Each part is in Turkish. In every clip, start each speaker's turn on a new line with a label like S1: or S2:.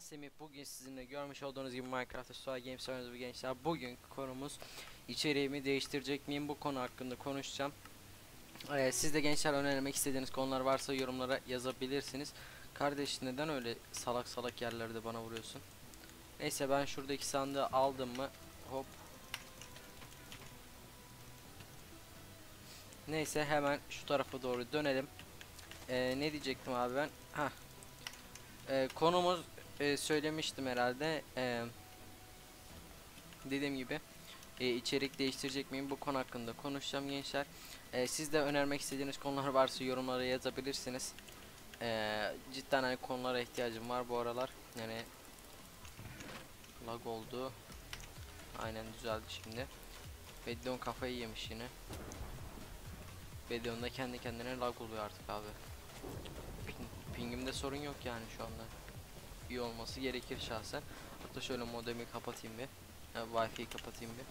S1: Semih bugün sizinle görmüş olduğunuz gibi Minecraft'ta Sual Games oynuyoruz gençler. Bugün konumuz içeriğimi değiştirecek miyim bu konu hakkında konuşacağım. Ee, siz de gençler önermek istediğiniz konular varsa yorumlara yazabilirsiniz. Kardeş neden öyle salak salak yerlerde bana vuruyorsun? Neyse ben şuradaki sandığı aldım mı hop. Neyse hemen şu tarafa doğru dönelim. Ee, ne diyecektim abi ben? Hah. Ee, konumuz e, söylemiştim herhalde. Ee, dediğim gibi e, içerik değiştirecek miyim bu konu hakkında konuşacağım gençler. Ee, siz de önermek istediğiniz konular varsa yorumlara yazabilirsiniz. Ee, cidden hani konulara ihtiyacım var bu aralar. Yani lag oldu. Aynen düzeldi şimdi. Bedlion kafayı yemiş yine. Bedlion'da kendi kendine lag oluyor artık abi. Pingimde sorun yok yani şu anda. İyi olması gerekir şahsen. Hatta şöyle modemi kapatayım bir. Ha, Wi-Fi'yi kapatayım bir.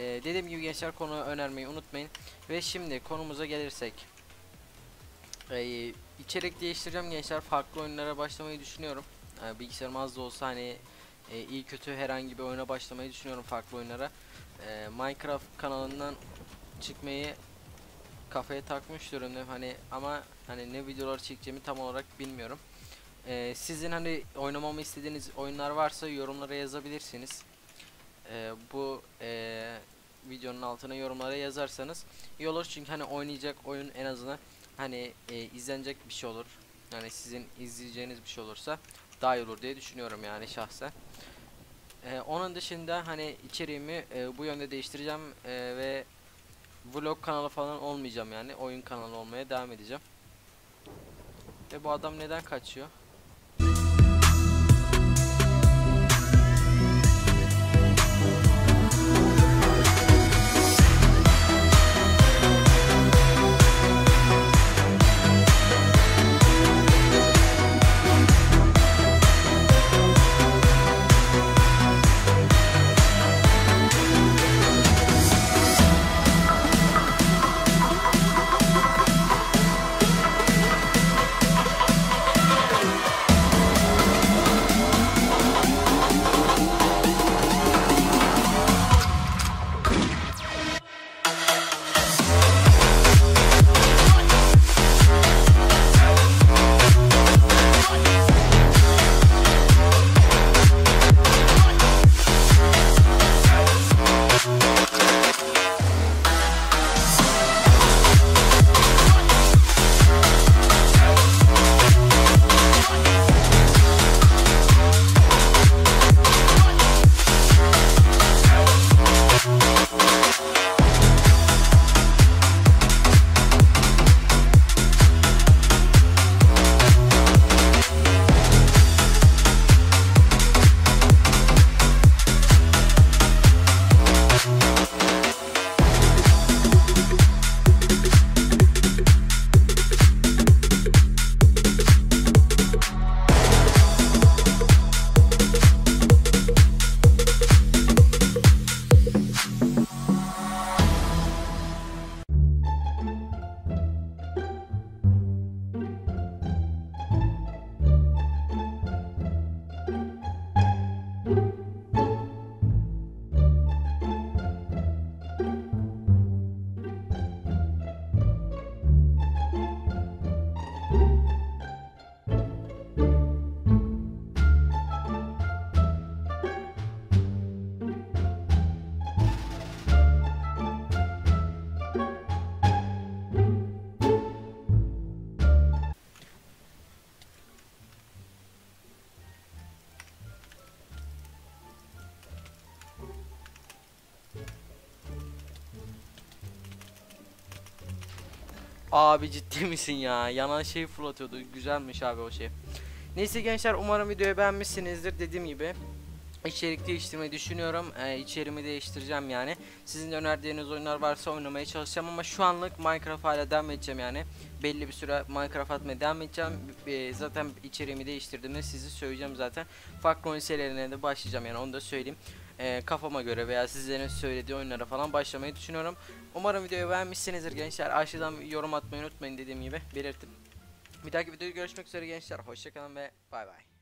S1: Ee, dediğim gibi gençler konu önermeyi unutmayın. Ve şimdi konumuza gelirsek. Ee, içerik değiştireceğim gençler. Farklı oyunlara başlamayı düşünüyorum. Ee, bilgisayarım az da olsa hani e, iyi kötü herhangi bir oyuna başlamayı düşünüyorum farklı oyunlara. Ee, Minecraft kanalından çıkmayı kafaya takmış durumdayım hani ama hani ne videolar çekeceğimi tam olarak bilmiyorum. Ee, sizin hani oynamamı istediğiniz oyunlar varsa yorumlara yazabilirsiniz. Ee, bu ee, videonun altına yorumlara yazarsanız iyi olur çünkü hani oynayacak oyun en azından hani ee, izlenecek bir şey olur. Yani sizin izleyeceğiniz bir şey olursa daha iyi olur diye düşünüyorum yani şahsen. Ee, onun dışında hani içeriğimi ee, bu yönde değiştireceğim ee, ve vlog kanalı falan olmayacağım yani oyun kanalı olmaya devam edeceğim. Ve bu adam neden kaçıyor? Abi ciddi misin ya? Yanan şeyi fırlatıyordu. Güzelmiş abi o şey. Neyse gençler umarım videoyu beğenmişsinizdir. Dediğim gibi içerik değiştirmeyi düşünüyorum. Ee, içeriğimi değiştireceğim yani. Sizin önerdiğiniz oyunlar varsa oynamaya çalışacağım ama şu anlık Minecraft hala devam edeceğim yani. Belli bir süre Minecraft atmaya devam edeceğim. Ee, zaten içeriğimi değiştirdiğimde sizi söyleyeceğim zaten. Farklı oyun serilerine de başlayacağım yani onu da söyleyeyim. Ee, kafama göre veya sizlerin söylediği oyunlara falan başlamayı düşünüyorum. Umarım videoyu beğenmişsinizdir gençler. Aşağıdan yorum atmayı unutmayın dediğim gibi belirttim. Bir dahaki videoda görüşmek üzere gençler. Hoşçakalın ve bay bay.